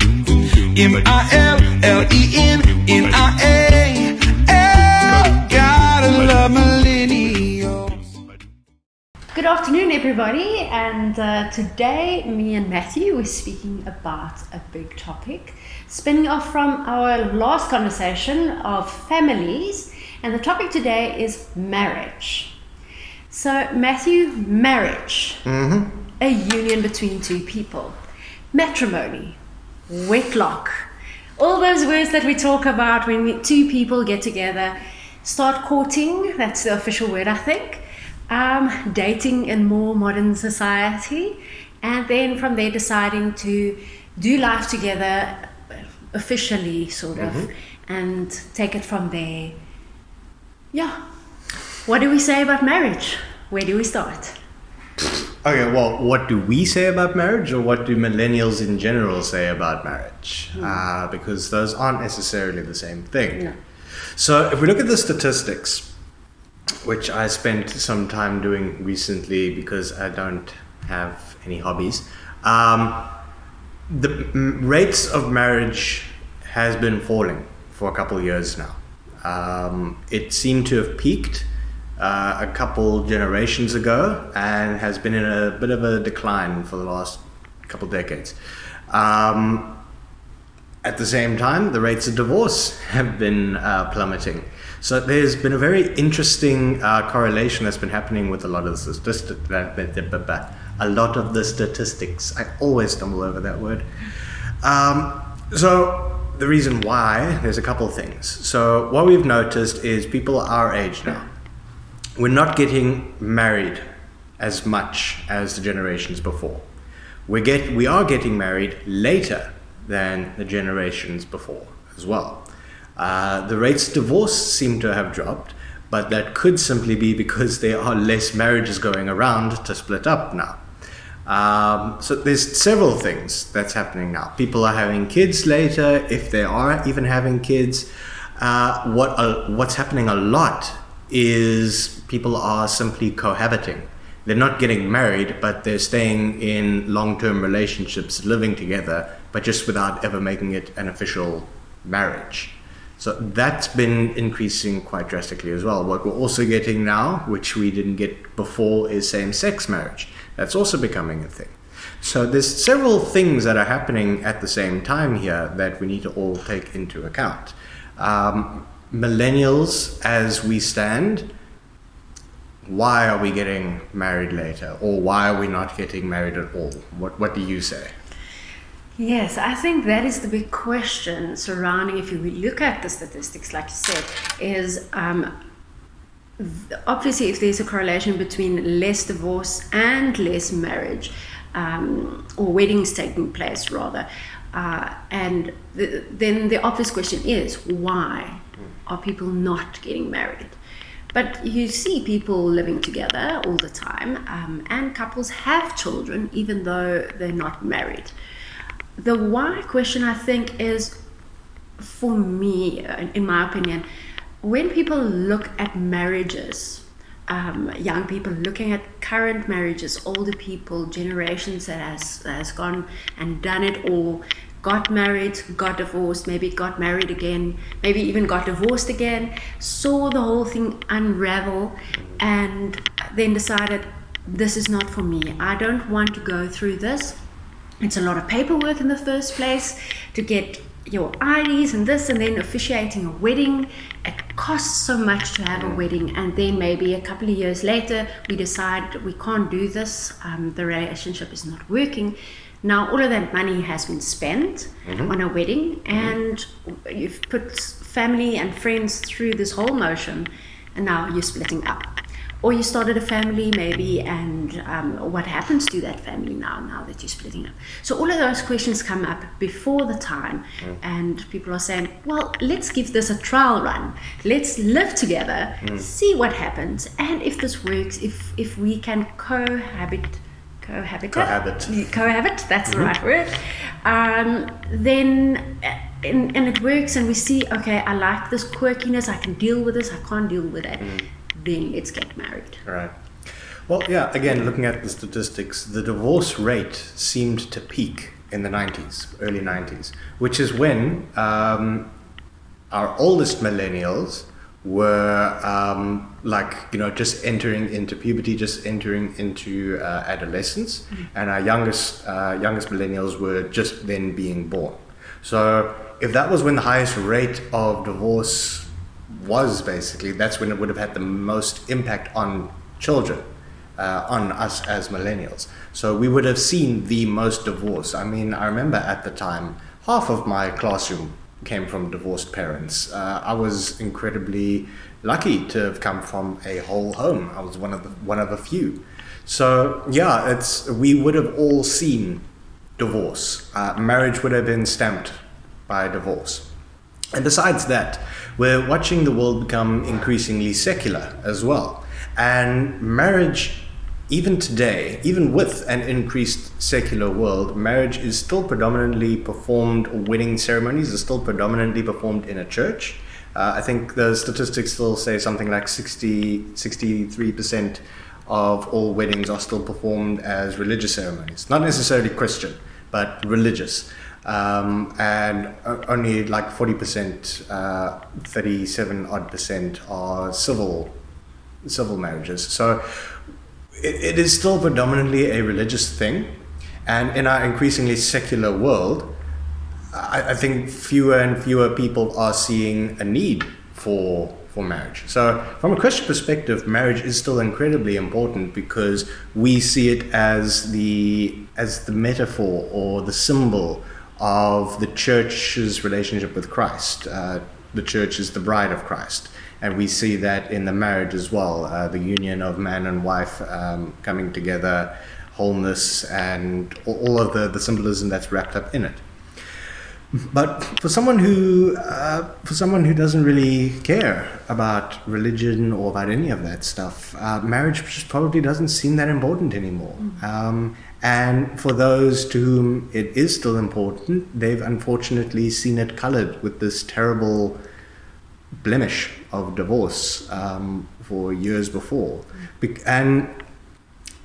M I L L E N N I A. L. Gotta love millennials. Good afternoon, everybody, and uh, today me and Mathew are speaking about a big topic, spinning off from our last conversation of families, and the topic today is marriage. So, Mathew, marriage, a union between two people, matrimony, wedlock, all those words that we talk about when we, two people get together, start courting, that's the official word, I think, um, dating in more modern society, and then from there deciding to do life together officially, sort of, and take it from there. Yeah. What do we say about marriage? Where do we start? Okay, well, what do we say about marriage, or what do millennials in general say about marriage? Uh, because those aren't necessarily the same thing. No. So, if we look at the statistics, which I spent some time doing recently because I don't have any hobbies, um, the m- rates of marriage has been falling for a couple of years now. Um, it seemed to have peaked uh, a couple generations ago and has been in a bit of a decline for the last couple decades. Um, at the same time, the rates of divorce have been uh, plummeting. So there's been a very interesting uh, correlation that's been happening with a lot of the statistics. A lot of the statistics. I always stumble over that word. Um, so the reason why there's a couple of things. So what we've noticed is people our age now. We're not getting married as much as the generations before. We get we are getting married later than the generations before as well. Uh, the rates of divorce seem to have dropped, but that could simply be because there are less marriages going around to split up now. Um, so there's several things that's happening now. People are having kids later, if they are even having kids. Uh, what uh, what's happening a lot is people are simply cohabiting. They're not getting married, but they're staying in long-term relationships, living together, but just without ever making it an official marriage. So that's been increasing quite drastically as well. What we're also getting now, which we didn't get before, is same sex marriage. That's also becoming a thing. So there's several things that are happening at the same time here that we need to all take into account. Um, millennials, as we stand, why are we getting married later? Or why are we not getting married at all? What, what do you say? Yes, I think that is the big question surrounding, if you look at the statistics, like you said, is um, obviously if there's a correlation between less divorce and less marriage, um, or weddings taking place rather, uh, and the, then the obvious question is why are people not getting married? But you see people living together all the time, um, and couples have children even though they're not married. The why question, I think, is for me, in my opinion, when people look at marriages, um, young people looking at current marriages, older people, generations that has, has gone and done it all, got married, got divorced, maybe got married again, maybe even got divorced again, saw the whole thing unravel, and then decided, this is not for me. I don't want to go through this. It's a lot of paperwork in the first place to get your IDs and this, and then officiating a wedding. It costs so much to have a wedding, and then maybe a couple of years later, we decide we can't do this. Um, the relationship is not working. Now, all of that money has been spent mm-hmm. on a wedding, mm-hmm. and you've put family and friends through this whole motion, and now you're splitting up. Or you started a family, maybe, and um, what happens to that family now, now that you're splitting up? So, all of those questions come up before the time, mm. and people are saying, well, let's give this a trial run. Let's live together, mm. see what happens, and if this works, if, if we can cohabit cohabit. Cohabit. cohabit that's the right word. Um, then uh, and, and it works and we see okay i like this quirkiness i can deal with this i can't deal with it. Then let's get married. Right. Well, yeah, again, looking at the statistics, the divorce rate seemed to peak in the 90s, early 90s, which is when um, our oldest millennials were um, like you know just entering into puberty, just entering into uh, adolescence, and our youngest uh, youngest millennials were just then being born. So if that was when the highest rate of divorce was basically, that's when it would have had the most impact on children. Uh, on us as millennials. So we would have seen the most divorce. I mean, I remember at the time, half of my classroom came from divorced parents. Uh, I was incredibly lucky to have come from a whole home. I was one of the, one of a few. So yeah, it's we would have all seen divorce. Uh, marriage would have been stamped by divorce. And besides that, we're watching the world become increasingly secular as well. And marriage, even today, even with an increased secular world, marriage is still predominantly performed, or wedding ceremonies are still predominantly performed in a church. Uh, I think the statistics still say something like 60, 63% of all weddings are still performed as religious ceremonies. Not necessarily Christian, but religious. Um, and only like 40%, uh, 37 odd percent are civil civil marriages. So it, it is still predominantly a religious thing. And in our increasingly secular world, I, I think fewer and fewer people are seeing a need for for marriage. So from a Christian perspective, marriage is still incredibly important because we see it as the as the metaphor or the symbol of the church's relationship with Christ. Uh, the church is the bride of Christ. And we see that in the marriage as well, uh, the union of man and wife um, coming together, wholeness, and all- of the, the symbolism that's wrapped up in it. But for someone who, uh, for someone who doesn't really care about religion or about any of that stuff, uh, marriage just probably doesn't seem that important anymore. Um, and for those to whom it is still important, they've unfortunately seen it colored with this terrible blemish of divorce um, for years before. And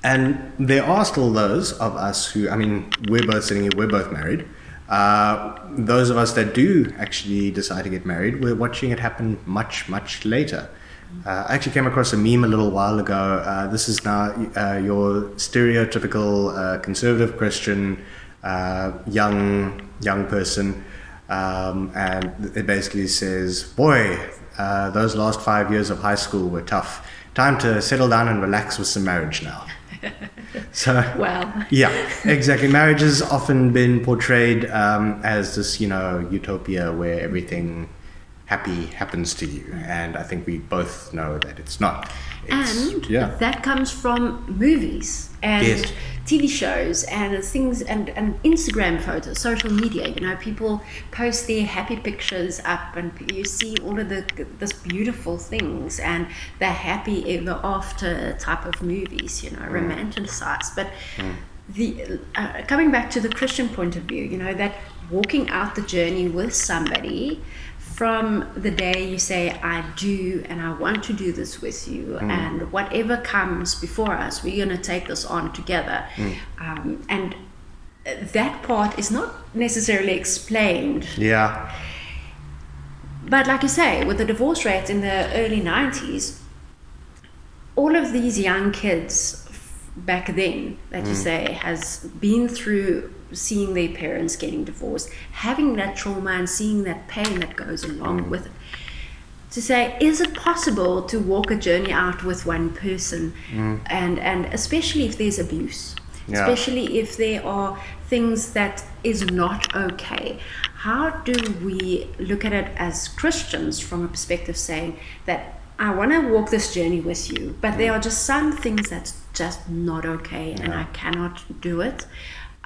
and there are still those of us who, I mean, we're both sitting here, we're both married. Uh, those of us that do actually decide to get married, we're watching it happen much, much later. Uh, I actually came across a meme a little while ago. Uh, this is now uh, your stereotypical uh, conservative Christian uh, young young person, um, and it basically says, "Boy, uh, those last five years of high school were tough. Time to settle down and relax with some marriage now." so Well, yeah, exactly. Marriage has often been portrayed um, as this, you know, utopia where everything happy happens to you, and I think we both know that it's not. It's, and yeah, that comes from movies and Yes. TV shows and things and, and Instagram photos, social media. You know, people post their happy pictures up, and you see all of the this beautiful things and the happy ever after type of movies. You know, romanticized, but. The uh, coming back to the Christian point of view, you know that walking out the journey with somebody from the day you say i do and i want to do this with you hmm. and whatever comes before us we're going to take this on together. Hmm. Um, and that part is not necessarily explained. Yeah, but like you say with the divorce rates in the early 90s all of these young kids back then that you hmm. say has been through seeing their parents getting divorced having that trauma and seeing that pain that goes along mm. with it. To say is it possible to walk a journey out with one person? Mm. And and especially if there's abuse. Yeah. especially if there are things that is not okay. How do we look at it as christians from a perspective saying that i want to walk this journey with you but there mm. are just some things that's just not okay and i cannot do it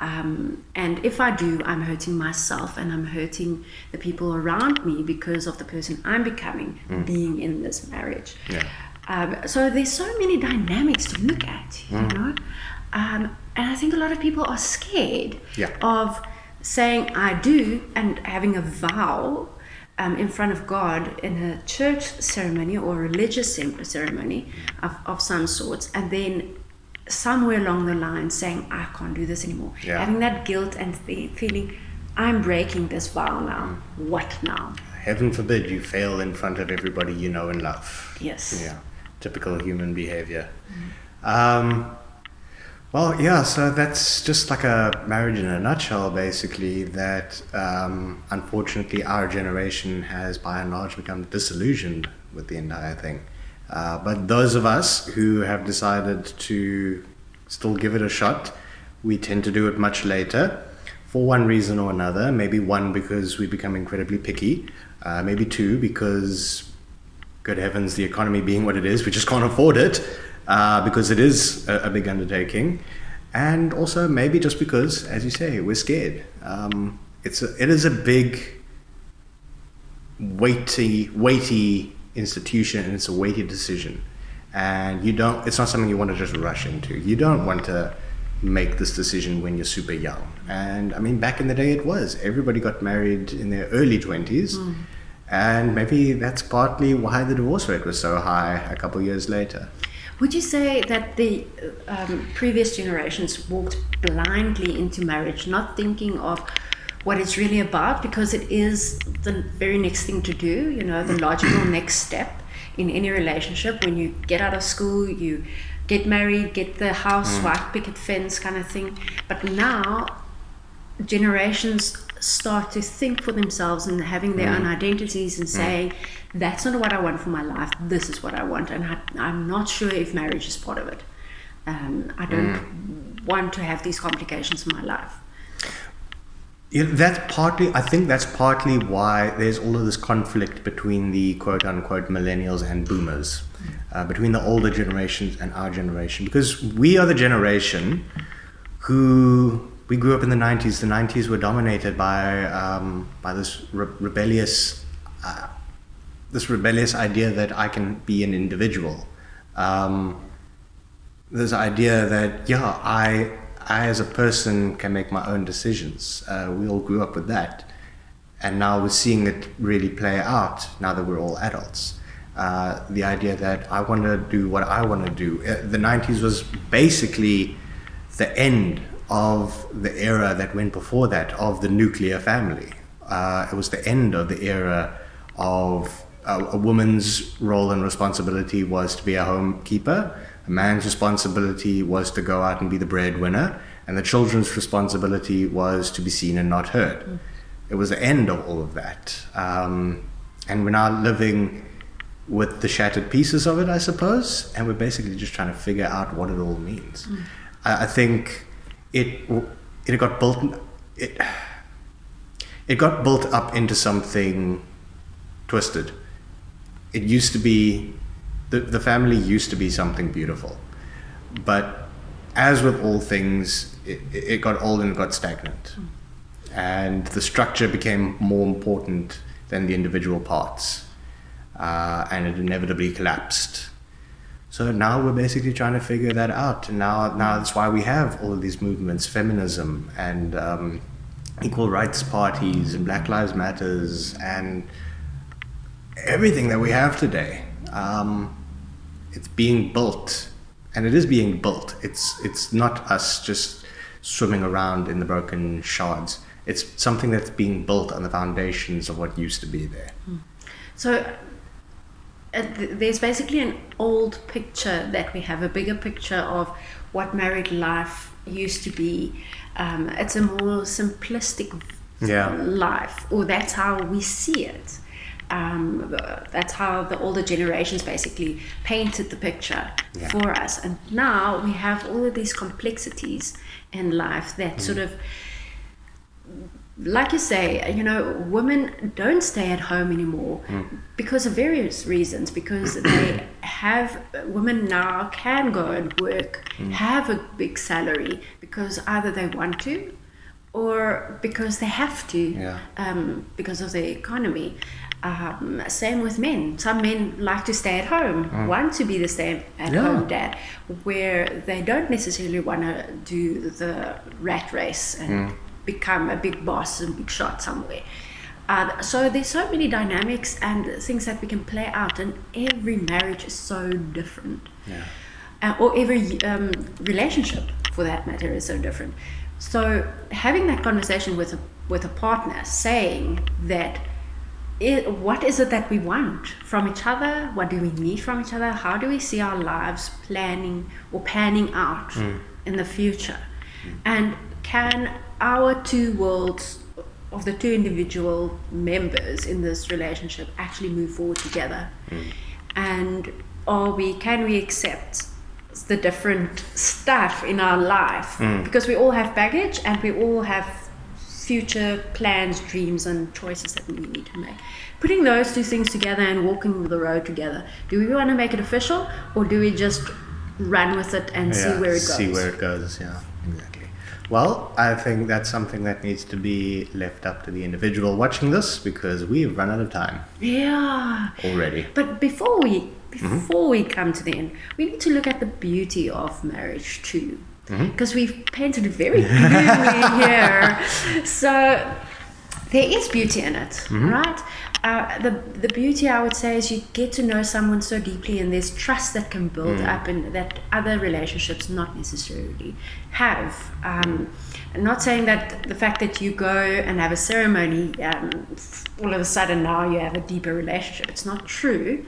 um, and if I do, I'm hurting myself and I'm hurting the people around me because of the person I'm becoming being in this marriage. Yeah. Um, so there's so many dynamics to look at, you know. Um, and I think a lot of people are scared Yeah. of saying I do and having a vow um, in front of God in a church ceremony or religious ceremony of, of some sorts, and then somewhere along the line saying, I can't do this anymore. Yeah. Having that guilt and the feeling, I'm breaking this vow now. Mm. What now? Heaven forbid you fail in front of everybody you know and love. Yes. Yeah, typical human behavior. Um, well, yeah, so that's just like a marriage in a nutshell, basically. That um, unfortunately our generation has by and large become disillusioned with the entire thing. Uh, but those of us who have decided to still give it a shot, we tend to do it much later for one reason or another. Maybe one, because we become incredibly picky. Uh, maybe two, because good heavens, the economy being what it is, we just can't afford it uh, because it is a, a big undertaking. And also, maybe just because, as you say, we're scared. Um, it's a, it is a big, weighty, weighty institution, and it's a weighty decision. And you don't. It's not something you want to just rush into. You don't want to make this decision when you're super young. And I mean, back in the day, it was everybody got married in their early twenties. And maybe that's partly why the divorce rate was so high a couple years later. Would you say that the um, previous generations walked blindly into marriage, not thinking of what it's really about, because it is the very next thing to do, you know, the logical next step in any relationship. When you get out of school, you get married, get the house, mm. white picket fence kind of thing. But now, generations start to think for themselves and having their own mm. identities and mm. saying, that's not what I want for my life, this is what I want. And I, I'm not sure if marriage is part of it. Um, I don't want to have these complications in my life. Yeah, that's partly. I think that's partly why there's all of this conflict between the quote unquote millennials and boomers, uh, between the older generations and our generation, because we are the generation who we grew up in the 90s. The 90s were dominated by um, by this re- rebellious uh, this rebellious idea that I can be an individual. Um, this idea that yeah, I I as a person can make my own decisions. Uh, we all grew up with that, and now we're seeing it really play out. Now that we're all adults, uh, the idea that I want to do what I want to do. Uh, the '90s was basically the end of the era that went before that of the nuclear family. Uh, it was the end of the era of uh, a woman's role and responsibility was to be a homekeeper. A man's responsibility was to go out and be the breadwinner, and the children's responsibility was to be seen and not heard. It was the end of all of that. Um, and we're now living with the shattered pieces of it, I suppose, and we're basically just trying to figure out what it all means. I, I think it it got built it it got built up into something twisted. It used to be the, the family used to be something beautiful. But as with all things, it, it got old and got stagnant. And the structure became more important than the individual parts. Uh, and it inevitably collapsed. So now we're basically trying to figure that out. And now, now that's why we have all of these movements, feminism and um, equal rights parties and Black Lives Matters and everything that we have today. Um, it's being built, and it is being built. It's it's not us just swimming around in the broken shards. It's something that's being built on the foundations of what used to be there. So uh, th- there's basically an old picture that we have, a bigger picture of what married life used to be. Um, it's a more simplistic Yeah. life, or that's how we see it. Um, that's how the older generations basically painted the picture Yeah. for us. And now we have all of these complexities in life that sort of like you say, you know, women don't stay at home anymore because of various reasons. Because they have, women now can go and work, have a big salary because either they want to or because they have to Yeah. um, because of the economy. Um, same with men. Some men like to stay at home, want to be the same at Yeah. home dad, where they don't necessarily want to do the rat race and become a big boss and big shot somewhere. Uh, so there's so many dynamics and things that we can play out, and every marriage is so different. Yeah. uh, or every um, relationship for that matter is so different. So having that conversation with a, with a partner, saying that it, what is it that we want from each other? What do we need from each other? How do we see our lives planning or panning out hmm. in the future? And can our two worlds of the two individual members in this relationship actually move forward together? Hmm. And are we can we accept the different stuff in our life hmm. because we all have baggage and we all have future plans, dreams, and choices that we need to make. Putting those two things together and walking the road together. Do we want to make it official, or do we just run with it and see where it goes? See where it goes. Yeah, exactly. Well, I think that's something that needs to be left up to the individual watching this because we've run out of time Yeah. already. But before we mm-hmm. before we come to the end, we need to look at the beauty of marriage too, because we've painted very gloomy here. So there is beauty in it, right? Uh, the the beauty I would say is you get to know someone so deeply, and there's trust that can build up, and that other relationships not necessarily have. Um, not saying that the fact that you go and have a ceremony, um, all of a sudden now you have a deeper relationship. It's not true.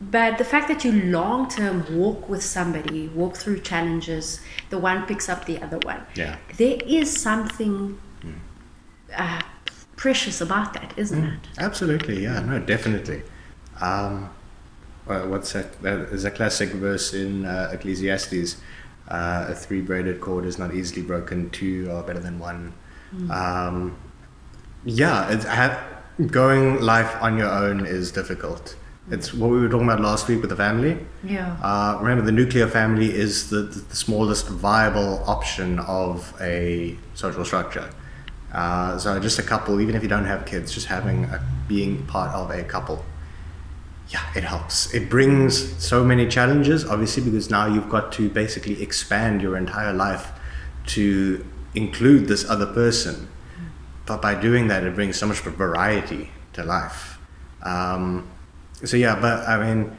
But the fact that you long term walk with somebody, walk through challenges, the one picks up the other one. Yeah. There is something uh, precious about that, isn't it? Absolutely, yeah, no, definitely. Um, what's that? There's a classic verse in uh, Ecclesiastes: uh, "A three-braided cord is not easily broken; two are better than one." Um, yeah, it's, ha- going life on your own is difficult. It's what we were talking about last week with the family. Yeah. Uh, remember, the nuclear family is the, the, smallest viable option of a social structure. Uh, so just a couple, even if you don't have kids, just having a, being part of a couple, yeah, it helps. It brings so many challenges, obviously, because now you've got to basically expand your entire life to include this other person. But by doing that, it brings so much variety to life. Um, so yeah, but I mean,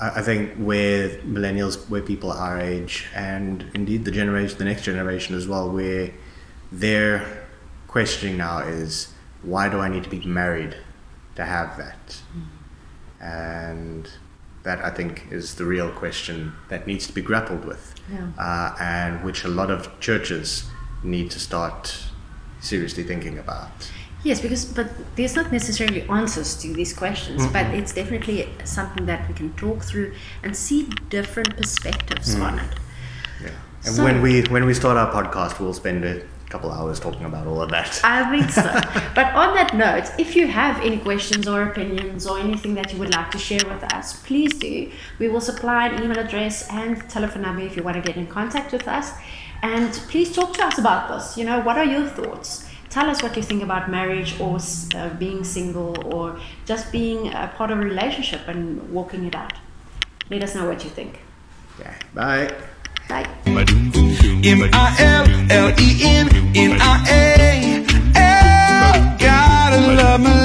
I, I think with millennials, where people our age, and indeed the generation, the next generation as well, where their questioning now is, why do I need to be married to have that? And that I think is the real question that needs to be grappled with, Yeah. uh, and which a lot of churches need to start seriously thinking about. Yes, because but there's not necessarily answers to these questions, but mm-hmm. it's definitely something that we can talk through and see different perspectives mm-hmm. on it. Yeah. And So- when we when we start our podcast, we'll spend a couple hours talking about all of that. I think so. but on that note, if you have any questions or opinions or anything that you would like to share with us, please do. We will supply an email address and telephone number if you want to get in contact with us. And please talk to us about this. You know, what are your thoughts? tell us what you think about marriage or uh, being single or just being a part of a relationship and walking it out. Let us know what you think. Okay, bye. Bye. M I L L E N N I A L. Gotta love.